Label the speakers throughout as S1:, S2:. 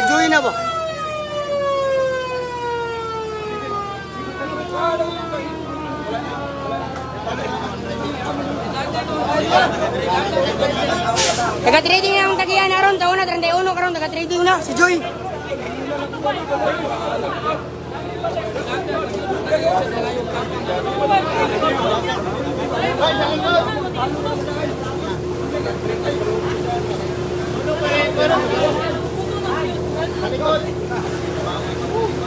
S1: Joy na ba? Taga-trading ang tagiyan na ron. Taon na, 31 karon taga-trading na. Si Joy.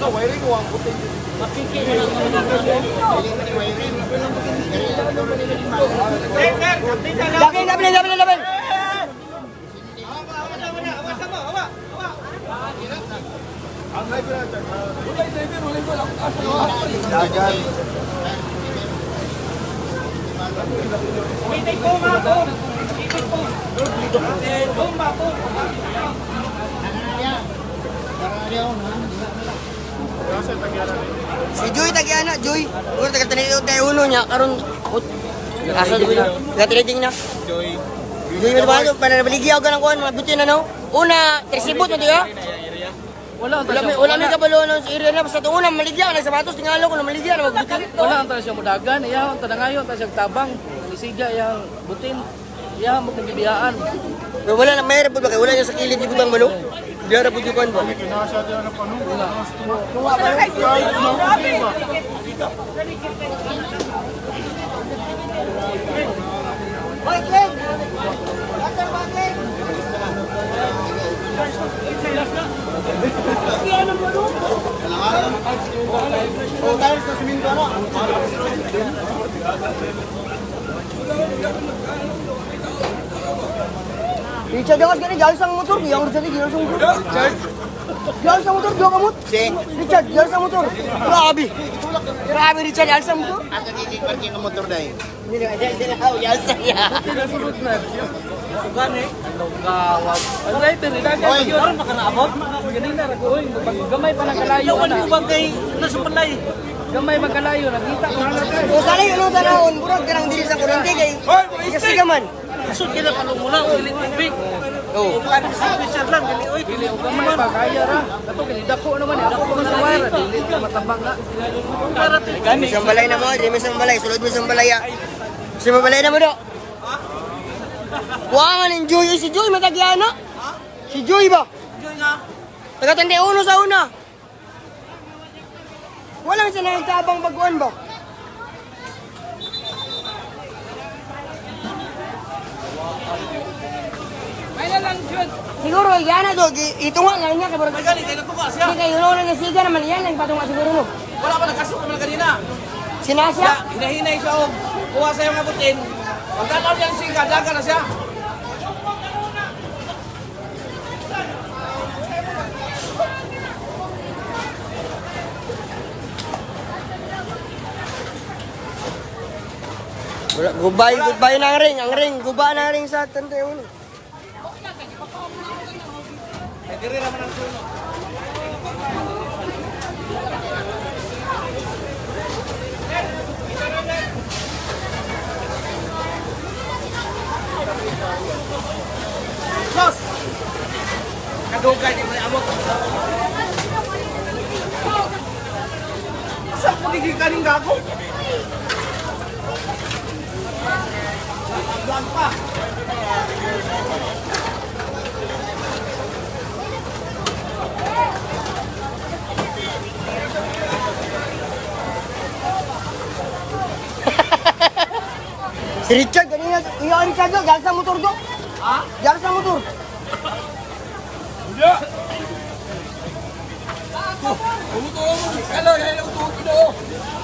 S2: No, wiring
S1: uang putih. Dabil, dabil, Si Joy tagiana, Joy. Uro taga tinidor tayo uno niya karon ut. Asa di ba? Taga trading na. Joy. Joy mo ba ito? Para nabaligyaw ka ng kuhan, mga buti na no? Una, tresibot mo diya?
S3: Wala ang
S1: Wala may wala may kabalo sa area na basta una maligyaw na sapatos tingalo ko na maligyaw na magbuti.
S3: wala ang siya mudagan, iya ang tanangayon ta siya tabang, isiga iya butin. Iya mo kibiyaan.
S1: Pero wala na mayroon po ba kay wala niya sa kilid ibutang malo. Dia ada puji koin, Pak. Dicadangkan gini jalan sang motor, yang jadi gila sang motor. Jalan sang motor dua kamu. Richard jalan sang motor. Rabi. Rabi Richard jalan sang motor.
S4: Atau gigi pergi ke motor dai.
S1: Ini aja sila kau jalan ya,
S3: saya. Iya. Sugan eh. Gawat. Ano ito nila
S4: kaya
S3: yun makanabot. Ganina ra ko gamay pa nang kalayo. Yawan ko ba kay nasupalay. Gamay magkalayo, nakita ko na kay.
S1: O sana yung tanahon, burag ka nang dili sa kurente kay. Kasi ka man.
S3: Sud kila palong mula o dili tubig.
S1: Oh.
S3: Kan special lang dili oy, dili og gamay pa kaya ra. Kato kini dako naman eh, dako pa man sa wire, dili matabang na. Para ti
S1: May isang balay na mo, di may isang balay, sulod mo isang balay. ah. Si mabalay na mo do. Wa nga ning Joy, si Joy matagyana. Si Joy ba?
S3: Joy nga.
S1: Taga tanda uno sa una. Walang siya nagtabang baguan ba? Siguro, yan na do. Ito nga nga niya. Kabarag.
S3: Gali kay natuka siya.
S1: Hindi kayo na siga naman yan. Nagpatunga siguro mo.
S3: Wala pa nagkasok naman kanina.
S1: Sinasya?
S3: Ya, hinahinay siya og kuha sa yung abutin. Pagkakaw niya ang siga, daga na siya.
S1: Wala, goodbye, goodbye na ang ring. Ang ring, guba na ring sa
S3: ang suno. Los! Kadugay, di mo amot. Saan po gigikaling gago?
S1: Si Richard kanina, iyo ini do, jangan sa motor ah Ha? Galit sama motor. Udah. Tuh, motor
S3: mo, kalo, kalo, tuh, tuh.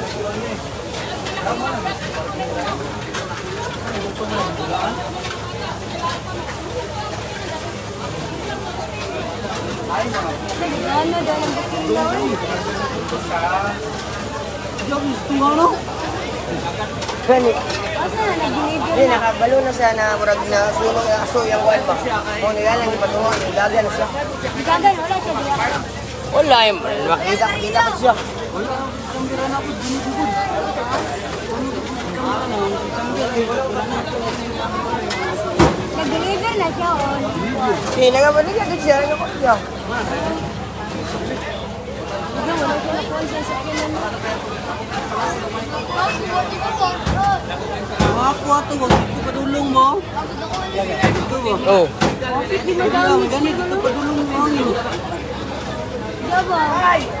S2: Ano daw ang booking daw?
S3: Nga no?
S1: Gani.
S2: Asa na nag-deliver
S1: Di, nakabalo na siya na murag na sunog na aso yung kuwan ba? O, nilalang yung patungo, nilagan na siya.
S2: Gagan, wala siya diya.
S1: Wala, yung makita, makita ko siya.
S3: Na.
S2: Nag-deliver na siya, oh.
S1: Di, nagabalik agad siya, ano ko siya.
S2: Siya na phone sa akin na.
S3: Ako ato, wag ito padulong mo. Ito ba?
S1: Oh.
S3: Hindi lang, ganit ito padulong mo.
S2: Diba?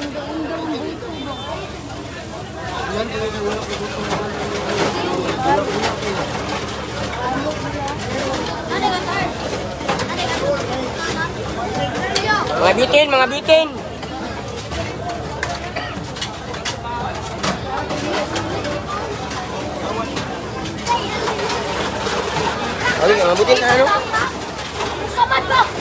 S3: Ang
S2: daong daong buto ba?
S1: Mga bitin, mga bitin. Okay, mga bitin na ano?
S2: Sabat ba?